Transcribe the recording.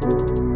Música